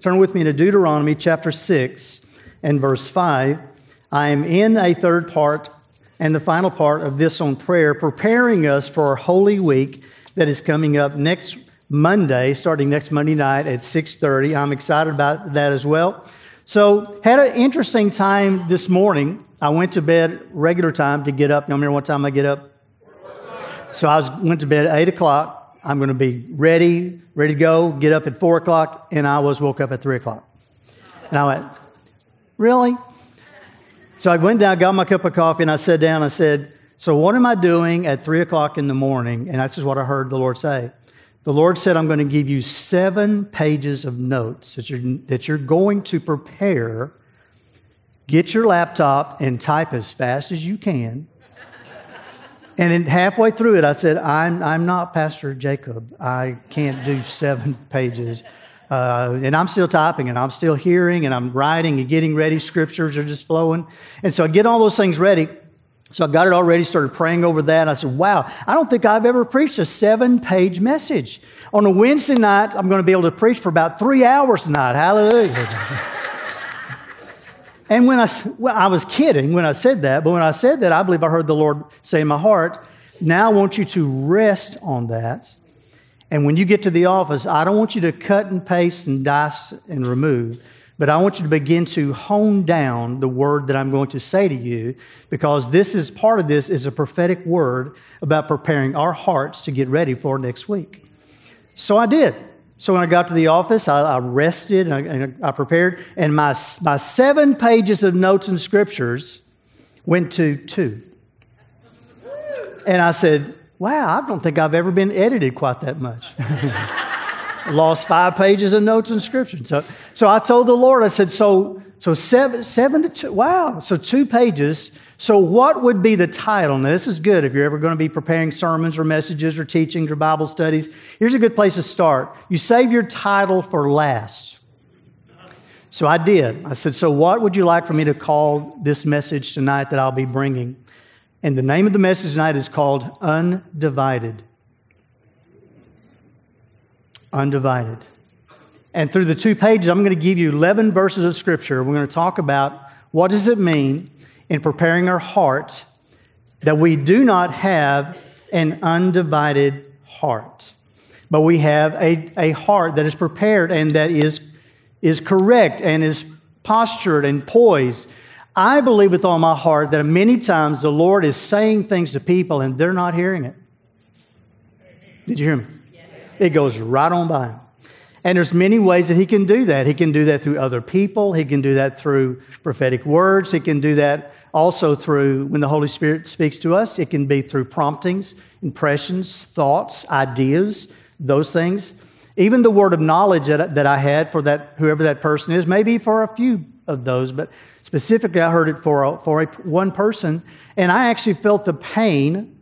turn with me to Deuteronomy chapter 6 and verse 5. I am in a third part and the final part of this on prayer, preparing us for our Holy Week that is coming up next Monday, starting next Monday night at 6:30. I'm excited about that as well. So, had an interesting time this morning. I went to bed regular time to get up. You remember what time I get up? So I was, went to bed at eight o'clock. I'm going to be ready, ready to go. Get up at four o'clock, and I was woke up at three o'clock. And I went, really? So I went down, got my cup of coffee, and I sat down. I said, So what am I doing at three o'clock in the morning? And that's just what I heard the Lord say. The Lord said, I'm going to give you seven pages of notes that you're, that you're going to prepare. Get your laptop and type as fast as you can. And then halfway through it, I said, I'm, I'm not Pastor Jacob. I can't do seven pages. Uh, and I'm still typing and I'm still hearing and I'm writing and getting ready. Scriptures are just flowing. And so I get all those things ready. So I got it all ready, started praying over that. I said, wow, I don't think I've ever preached a seven page message. On a Wednesday night, I'm going to be able to preach for about three hours tonight. Hallelujah. and when I, well, I was kidding when I said that, but when I said that, I believe I heard the Lord say in my heart, now I want you to rest on that and when you get to the office, I don't want you to cut and paste and dice and remove, but I want you to begin to hone down the word that I'm going to say to you because this is part of this is a prophetic word about preparing our hearts to get ready for next week. So I did. So when I got to the office, I, I rested and I, and I prepared, and my, my seven pages of notes and scriptures went to two. And I said, wow, I don't think I've ever been edited quite that much. Lost five pages of notes and scriptures. So, so I told the Lord, I said, so, so seven, seven to two, wow, so two pages. So what would be the title? Now, this is good if you're ever going to be preparing sermons or messages or teachings or Bible studies. Here's a good place to start. You save your title for last. So I did. I said, so what would you like for me to call this message tonight that I'll be bringing? And the name of the message tonight is called Undivided. Undivided. And through the two pages, I'm going to give you 11 verses of Scripture. We're going to talk about what does it mean in preparing our heart that we do not have an undivided heart, but we have a, a heart that is prepared and that is, is correct and is postured and poised I believe with all my heart that many times the Lord is saying things to people and they're not hearing it. Did you hear me? Yes. It goes right on by. And there's many ways that he can do that. He can do that through other people. He can do that through prophetic words. He can do that also through when the Holy Spirit speaks to us. It can be through promptings, impressions, thoughts, ideas, those things. Even the word of knowledge that, that I had for that whoever that person is, maybe for a few of those, but Specifically, I heard it for, a, for a, one person, and I actually felt the pain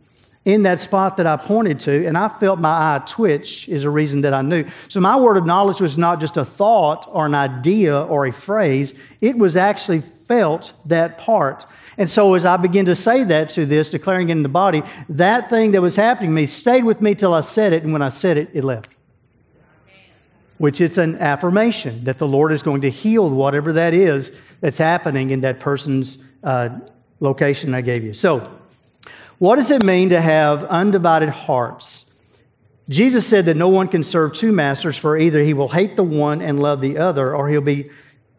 in that spot that I pointed to, and I felt my eye twitch is a reason that I knew. So my word of knowledge was not just a thought or an idea or a phrase, it was actually felt that part. And so as I began to say that to this, declaring it in the body, that thing that was happening to me stayed with me till I said it, and when I said it, it left. Which is an affirmation that the Lord is going to heal whatever that is that's happening in that person's uh, location I gave you. So, what does it mean to have undivided hearts? Jesus said that no one can serve two masters, for either he will hate the one and love the other, or he'll be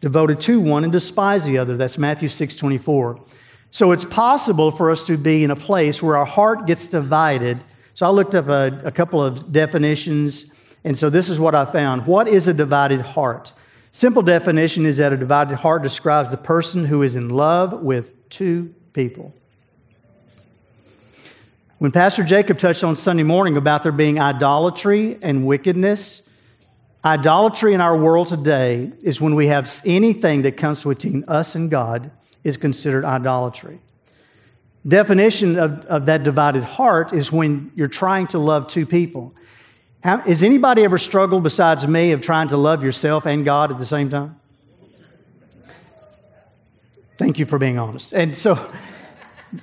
devoted to one and despise the other. That's Matthew 6 24. So it's possible for us to be in a place where our heart gets divided. So I looked up a, a couple of definitions, and so this is what I found. What is a divided heart? Simple definition is that a divided heart describes the person who is in love with two people. When Pastor Jacob touched on Sunday morning about there being idolatry and wickedness, idolatry in our world today is when we have anything that comes between us and God is considered idolatry. Definition of, of that divided heart is when you're trying to love two people. How, has anybody ever struggled besides me of trying to love yourself and God at the same time? Thank you for being honest. And so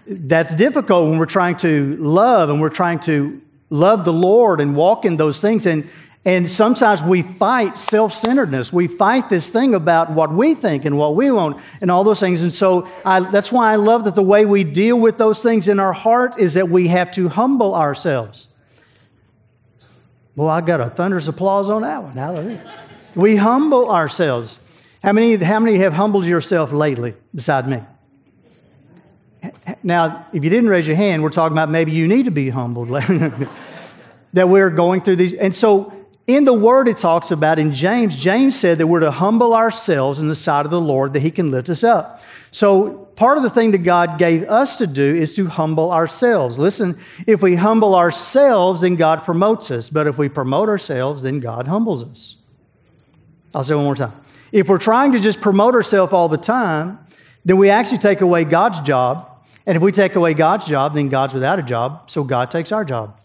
that's difficult when we're trying to love and we're trying to love the Lord and walk in those things. And, And sometimes we fight self centeredness. We fight this thing about what we think and what we want and all those things. And so I, that's why I love that the way we deal with those things in our heart is that we have to humble ourselves. Well, I got a thunderous applause on that one. Hallelujah. We humble ourselves. How many, how many have humbled yourself lately beside me? Now, if you didn't raise your hand, we're talking about maybe you need to be humbled. that we're going through these. And so in the word it talks about in James, James said that we're to humble ourselves in the sight of the Lord that he can lift us up. So part of the thing that God gave us to do is to humble ourselves. Listen, if we humble ourselves, then God promotes us. But if we promote ourselves, then God humbles us. I'll say one more time. If we're trying to just promote ourselves all the time, then we actually take away God's job. And if we take away God's job, then God's without a job, so God takes our job.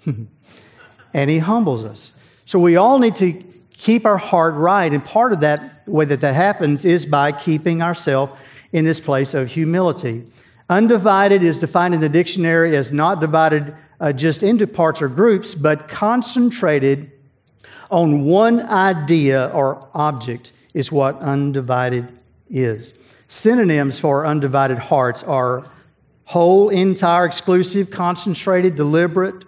and He humbles us. So we all need to keep our heart right. And part of that way that that happens is by keeping ourselves in this place of humility. Undivided is defined in the dictionary as not divided uh, just into parts or groups, but concentrated on one idea or object is what undivided is. Synonyms for undivided hearts are whole, entire, exclusive, concentrated, deliberate,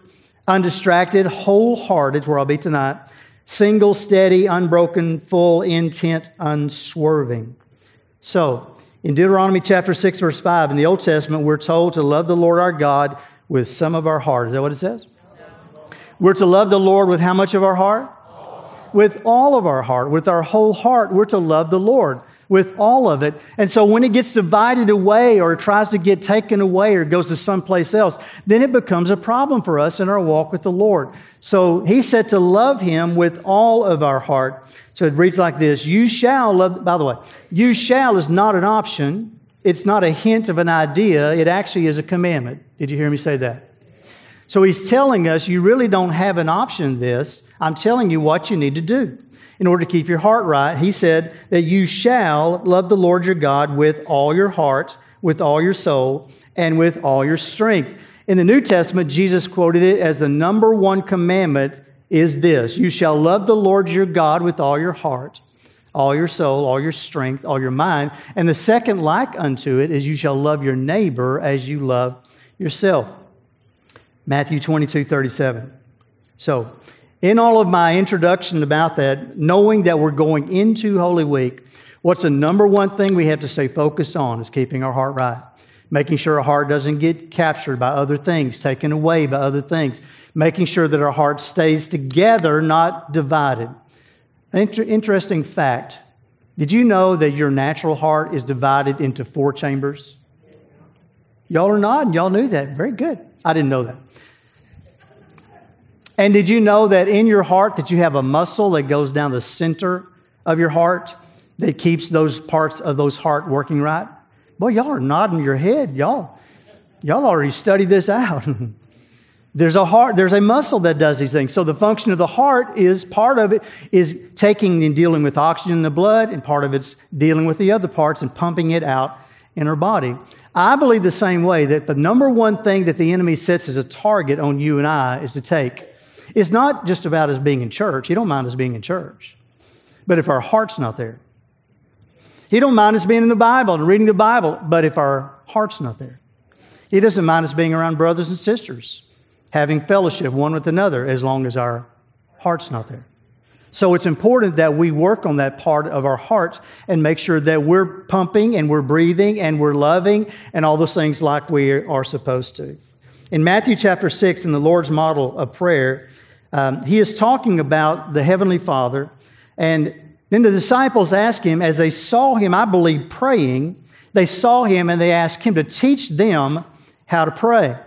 undistracted, wholehearted, where I'll be tonight, single, steady, unbroken, full, intent, unswerving. So, in Deuteronomy chapter 6, verse 5, in the Old Testament, we're told to love the Lord our God with some of our heart. Is that what it says? We're to love the Lord with how much of our heart? With all of our heart, with our whole heart, we're to love the Lord with all of it. And so when it gets divided away or tries to get taken away or goes to someplace else, then it becomes a problem for us in our walk with the Lord. So he said to love him with all of our heart. So it reads like this You shall love, by the way, you shall is not an option. It's not a hint of an idea. It actually is a commandment. Did you hear me say that? So he's telling us you really don't have an option this. I'm telling you what you need to do in order to keep your heart right. He said that you shall love the Lord your God with all your heart, with all your soul, and with all your strength. In the New Testament, Jesus quoted it as the number one commandment is this You shall love the Lord your God with all your heart, all your soul, all your strength, all your mind. And the second like unto it is you shall love your neighbor as you love yourself. Matthew 22, 37. So, in all of my introduction about that, knowing that we're going into Holy Week, what's the number one thing we have to stay focused on is keeping our heart right. Making sure our heart doesn't get captured by other things, taken away by other things. Making sure that our heart stays together, not divided. An inter- interesting fact did you know that your natural heart is divided into four chambers? Y'all are nodding. Y'all knew that. Very good. I didn't know that. And did you know that in your heart that you have a muscle that goes down the center of your heart that keeps those parts of those heart working right? Boy, y'all are nodding your head. Y'all, y'all already studied this out. there's a heart, there's a muscle that does these things. So the function of the heart is part of it is taking and dealing with oxygen in the blood, and part of it's dealing with the other parts and pumping it out in our body. I believe the same way that the number one thing that the enemy sets as a target on you and I is to take it's not just about us being in church. He don't mind us being in church. But if our heart's not there, he don't mind us being in the Bible and reading the Bible, but if our heart's not there. He doesn't mind us being around brothers and sisters, having fellowship one with another, as long as our heart's not there. So it's important that we work on that part of our hearts and make sure that we're pumping and we're breathing and we're loving and all those things like we are supposed to. In Matthew chapter 6, in the Lord's model of prayer, um, he is talking about the Heavenly Father. And then the disciples ask him, as they saw him, I believe, praying, they saw him and they asked him to teach them how to pray.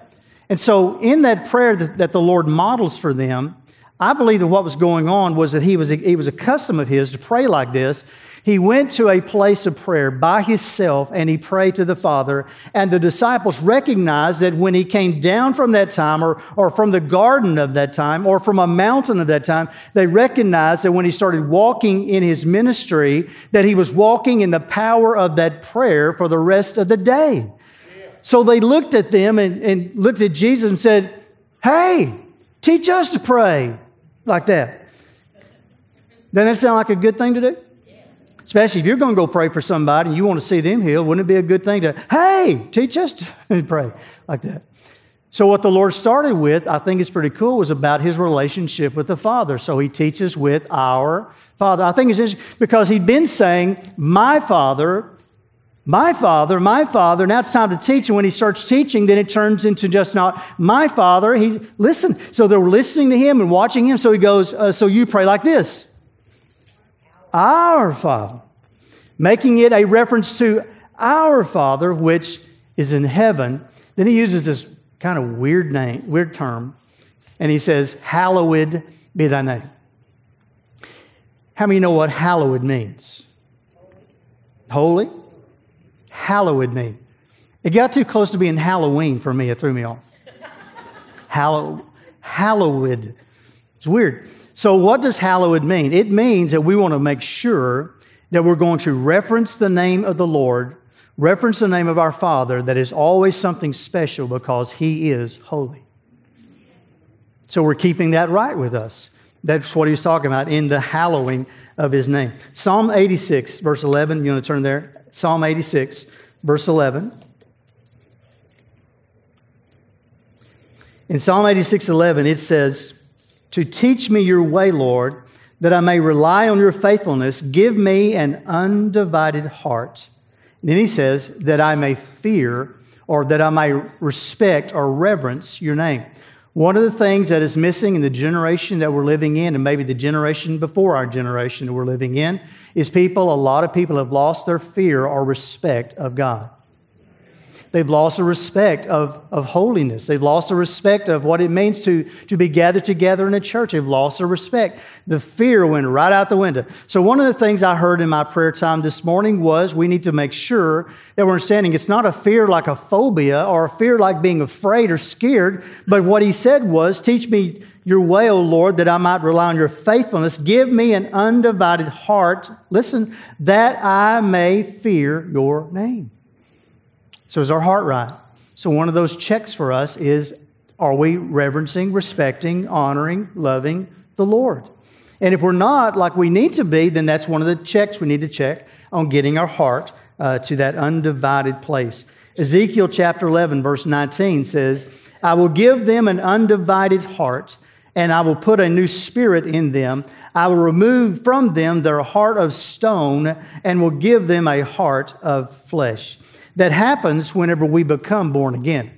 And so, in that prayer that, that the Lord models for them, I believe that what was going on was that he was, he was a custom of his to pray like this. He went to a place of prayer by himself and he prayed to the Father. And the disciples recognized that when he came down from that time or, or from the garden of that time or from a mountain of that time, they recognized that when he started walking in his ministry, that he was walking in the power of that prayer for the rest of the day. So they looked at them and, and looked at Jesus and said, Hey, teach us to pray like that. Doesn't that sound like a good thing to do? Especially if you're going to go pray for somebody and you want to see them healed, wouldn't it be a good thing to, hey, teach us to pray like that? So, what the Lord started with, I think is pretty cool, was about his relationship with the Father. So, he teaches with our Father. I think it's just because he'd been saying, My Father, my Father, my Father. Now it's time to teach. And when he starts teaching, then it turns into just not my Father. He listen. So they're listening to him and watching him. So he goes, uh, So you pray like this Our Father, making it a reference to our Father, which is in heaven. Then he uses this kind of weird name, weird term, and he says, Hallowed be thy name. How many know what hallowed means? Holy? Hallowed mean? It got too close to being Halloween for me, it threw me off. Hallow, hallowed. It's weird. So, what does hallowed mean? It means that we want to make sure that we're going to reference the name of the Lord reference the name of our Father that is always something special because He is holy. So we're keeping that right with us. That's what he's talking about in the hallowing of his name. Psalm 86, verse 11. You want to turn there? Psalm 86, verse 11. In Psalm 86, 11, it says, To teach me your way, Lord, that I may rely on your faithfulness, give me an undivided heart then he says, that I may fear or that I may respect or reverence your name. One of the things that is missing in the generation that we're living in, and maybe the generation before our generation that we're living in, is people, a lot of people have lost their fear or respect of God. They've lost the respect of, of holiness. They've lost the respect of what it means to, to be gathered together in a church. They've lost the respect. The fear went right out the window. So, one of the things I heard in my prayer time this morning was we need to make sure that we're understanding it's not a fear like a phobia or a fear like being afraid or scared, but what he said was, Teach me your way, O Lord, that I might rely on your faithfulness. Give me an undivided heart, listen, that I may fear your name. So is our heart right? So one of those checks for us is are we reverencing, respecting, honoring, loving the Lord? And if we're not like we need to be, then that's one of the checks we need to check on getting our heart uh, to that undivided place. Ezekiel chapter 11, verse 19 says, I will give them an undivided heart, and I will put a new spirit in them. I will remove from them their heart of stone, and will give them a heart of flesh that happens whenever we become born again.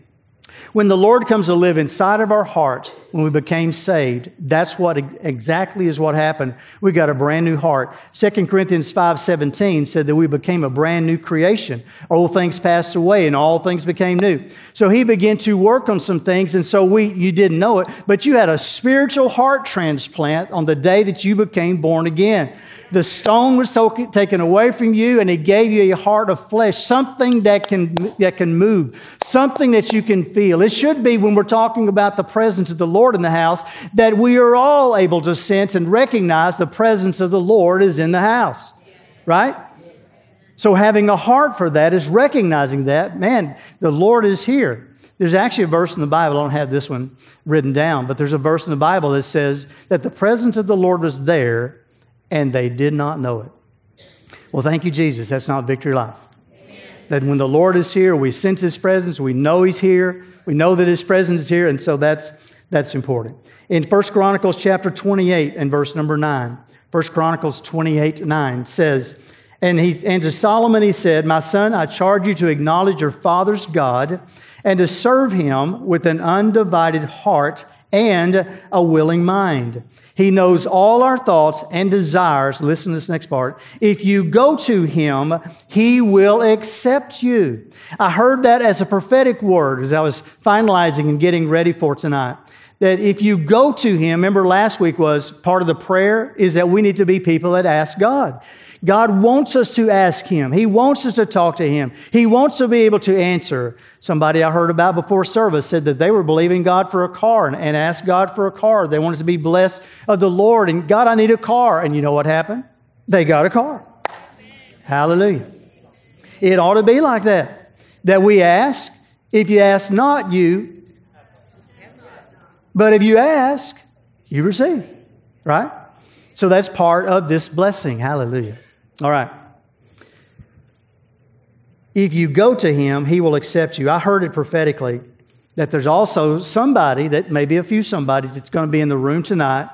When the Lord comes to live inside of our heart, when we became saved, that's what exactly is what happened. We got a brand new heart. 2 Corinthians 5:17 said that we became a brand new creation. Old things passed away and all things became new. So he began to work on some things and so we you didn't know it, but you had a spiritual heart transplant on the day that you became born again. The stone was taken away from you and he gave you a heart of flesh, something that can, that can move, something that you can feel. It should be when we're talking about the presence of the Lord in the house that we are all able to sense and recognize the presence of the Lord is in the house, right? So having a heart for that is recognizing that, man, the Lord is here. There's actually a verse in the Bible, I don't have this one written down, but there's a verse in the Bible that says that the presence of the Lord was there and they did not know it. Well, thank you, Jesus. That's not victory life. That when the Lord is here, we sense His presence, we know He's here, we know that His presence is here, and so that's, that's important. In 1 Chronicles chapter 28 and verse number 9, 1 Chronicles 28 9 says, and, he, and to Solomon he said, My son, I charge you to acknowledge your father's God and to serve him with an undivided heart and a willing mind. He knows all our thoughts and desires. Listen to this next part. If you go to him, he will accept you. I heard that as a prophetic word as I was finalizing and getting ready for tonight. That if you go to him, remember last week was part of the prayer is that we need to be people that ask God. God wants us to ask Him. He wants us to talk to Him. He wants to be able to answer. Somebody I heard about before service said that they were believing God for a car and, and asked God for a car. They wanted to be blessed of the Lord and God, I need a car. And you know what happened? They got a car. Hallelujah. It ought to be like that. That we ask. If you ask not, you. But if you ask, you receive. Right? So that's part of this blessing. Hallelujah. All right. If you go to him, he will accept you. I heard it prophetically that there's also somebody, that maybe a few somebodies, that's going to be in the room tonight.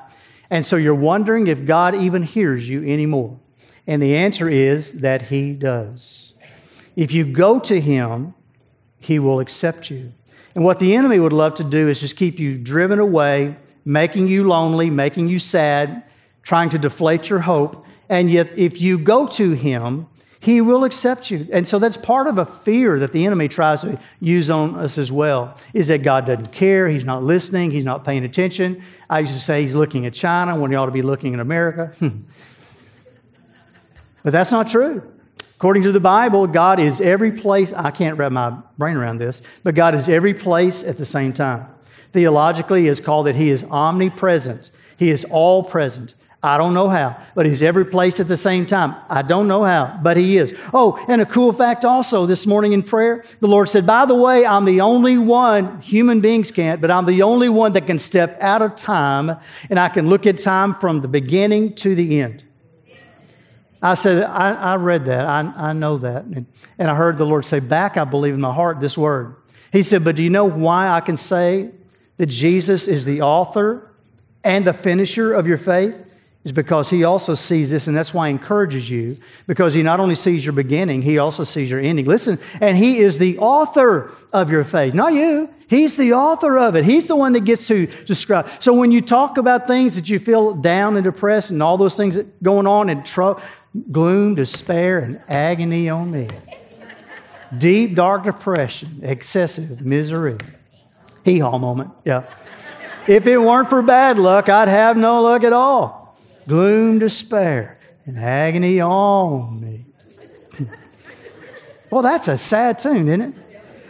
And so you're wondering if God even hears you anymore. And the answer is that he does. If you go to him, he will accept you. And what the enemy would love to do is just keep you driven away, making you lonely, making you sad, trying to deflate your hope. And yet, if you go to him, he will accept you. And so that's part of a fear that the enemy tries to use on us as well is that God doesn't care, he's not listening, he's not paying attention. I used to say he's looking at China when he ought to be looking at America. but that's not true. According to the Bible, God is every place. I can't wrap my brain around this, but God is every place at the same time. Theologically, it's called that He is omnipresent. He is all present. I don't know how, but he's every place at the same time. I don't know how, but he is. Oh, and a cool fact also this morning in prayer, the Lord said, By the way, I'm the only one, human beings can't, but I'm the only one that can step out of time and I can look at time from the beginning to the end. I said, I, I read that. I, I know that. And, and I heard the Lord say, Back, I believe in my heart this word. He said, But do you know why I can say that Jesus is the author and the finisher of your faith? is because he also sees this, and that's why he encourages you, because he not only sees your beginning, he also sees your ending. Listen, and he is the author of your faith, not you. He's the author of it. He's the one that gets to describe. So when you talk about things that you feel down and depressed and all those things that going on and tr- gloom, despair, and agony on me, deep, dark depression, excessive misery, hee haw moment, yeah. If it weren't for bad luck, I'd have no luck at all gloom, despair, and agony on me. well, that's a sad tune, isn't it?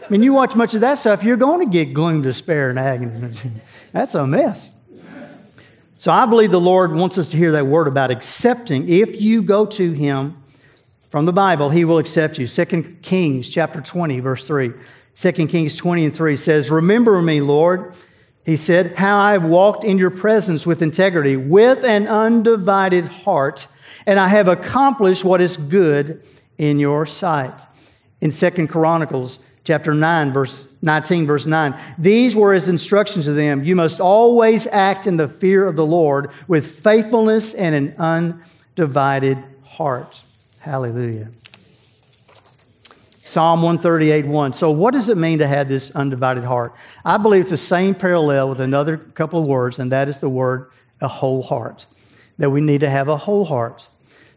I mean, you watch much of that stuff, you're going to get gloom, despair, and agony. that's a mess. So I believe the Lord wants us to hear that word about accepting. If you go to Him from the Bible, He will accept you. 2 Kings chapter 20, verse 3. 2 Kings 20 and 3 says, Remember me, Lord he said, How I have walked in your presence with integrity, with an undivided heart, and I have accomplished what is good in your sight. In Second Chronicles chapter 9, verse 19, verse 9, these were his instructions to them. You must always act in the fear of the Lord with faithfulness and an undivided heart. Hallelujah. Psalm 138 1. So, what does it mean to have this undivided heart? I believe it's the same parallel with another couple of words, and that is the word a whole heart. That we need to have a whole heart.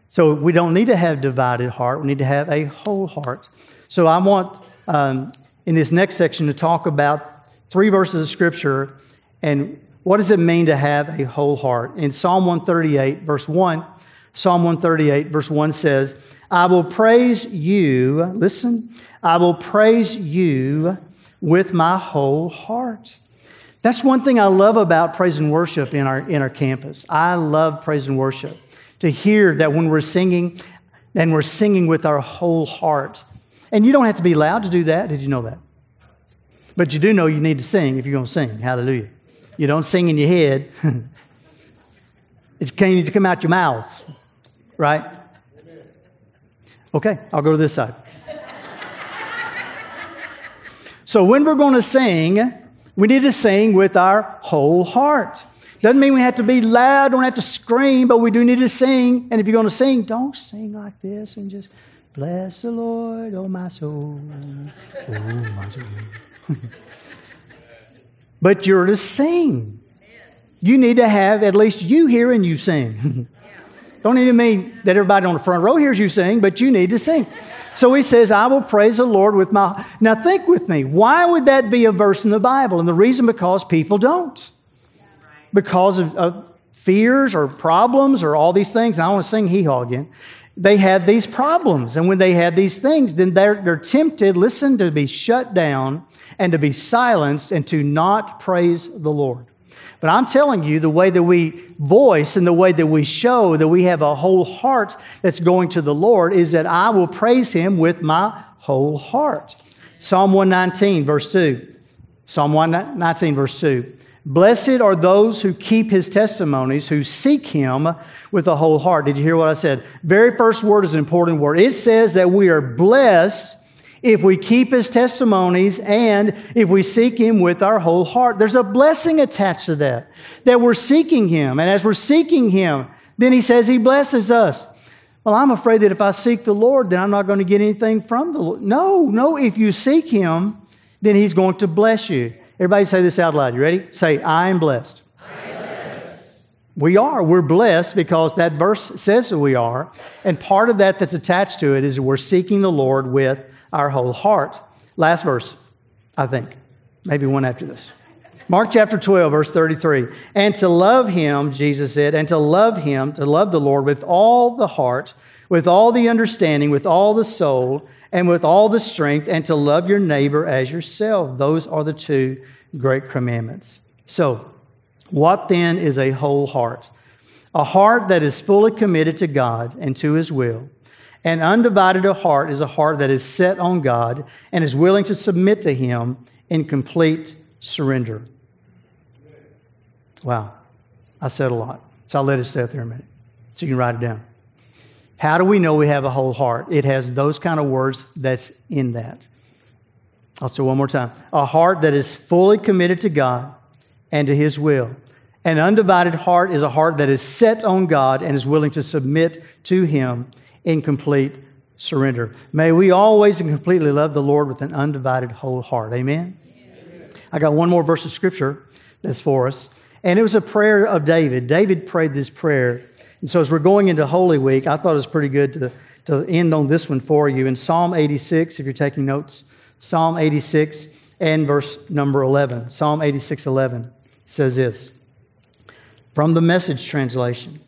So, we don't need to have divided heart, we need to have a whole heart. So, I want um, in this next section to talk about three verses of Scripture and what does it mean to have a whole heart. In Psalm 138, verse 1, Psalm 138, verse 1 says, I will praise you, listen, I will praise you with my whole heart. That's one thing I love about praise and worship in our, in our campus. I love praise and worship. To hear that when we're singing, and we're singing with our whole heart. And you don't have to be loud to do that. Did you know that? But you do know you need to sing if you're going to sing. Hallelujah. You don't sing in your head. it needs to come out your mouth, right? Okay, I'll go to this side. so when we're going to sing, we need to sing with our whole heart. Doesn't mean we have to be loud, don't have to scream, but we do need to sing. And if you're going to sing, don't sing like this and just bless the Lord, oh my soul, oh my soul. but you're to sing. You need to have at least you hear and you sing. Don't even mean that everybody on the front row hears you sing, but you need to sing. So he says, I will praise the Lord with my. Now think with me. Why would that be a verse in the Bible? And the reason because people don't. Because of, of fears or problems or all these things. And I want to sing hee haw again. They have these problems. And when they have these things, then they're, they're tempted, listen, to be shut down and to be silenced and to not praise the Lord. But I'm telling you, the way that we voice and the way that we show that we have a whole heart that's going to the Lord is that I will praise Him with my whole heart. Psalm 119, verse 2. Psalm 119, verse 2. Blessed are those who keep his testimonies, who seek him with a whole heart. Did you hear what I said? Very first word is an important word. It says that we are blessed if we keep his testimonies and if we seek him with our whole heart. There's a blessing attached to that, that we're seeking him. And as we're seeking him, then he says he blesses us. Well, I'm afraid that if I seek the Lord, then I'm not going to get anything from the Lord. No, no, if you seek him, then he's going to bless you. Everybody say this out loud. You ready? Say, I am blessed. We are. We're blessed because that verse says that we are. And part of that that's attached to it is we're seeking the Lord with our whole heart. Last verse, I think. Maybe one after this. Mark chapter 12, verse 33. And to love him, Jesus said, and to love him, to love the Lord with all the heart, with all the understanding, with all the soul, and with all the strength, and to love your neighbor as yourself. Those are the two great commandments. So, what then is a whole heart? A heart that is fully committed to God and to his will. An undivided heart is a heart that is set on God and is willing to submit to him in complete surrender. Wow, I said a lot. So I'll let it up there a minute so you can write it down. How do we know we have a whole heart? It has those kind of words that's in that. I'll say one more time. A heart that is fully committed to God and to His will. An undivided heart is a heart that is set on God and is willing to submit to Him in complete surrender. May we always and completely love the Lord with an undivided whole heart. Amen? Amen. I got one more verse of Scripture that's for us. And it was a prayer of David. David prayed this prayer. And so as we're going into Holy Week, I thought it was pretty good to, to end on this one for you. In Psalm 86, if you're taking notes, Psalm 86 and verse number 11. Psalm 86, 11 says this from the message translation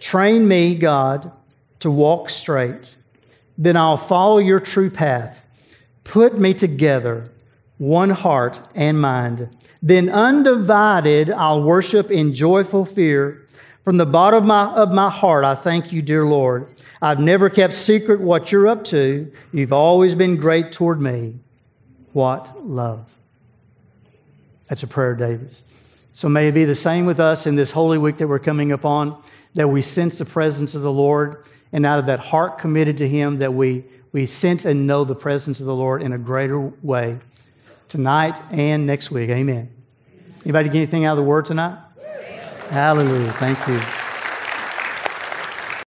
Train me, God, to walk straight, then I'll follow your true path. Put me together, one heart and mind then undivided, I'll worship in joyful fear. From the bottom of my, of my heart, I thank you, dear Lord. I've never kept secret what you're up to. You've always been great toward me. What love. That's a prayer of David's. So may it be the same with us in this Holy Week that we're coming upon, that we sense the presence of the Lord, and out of that heart committed to Him, that we, we sense and know the presence of the Lord in a greater way tonight and next week. Amen. Anybody get anything out of the word tonight? Hallelujah. Thank you.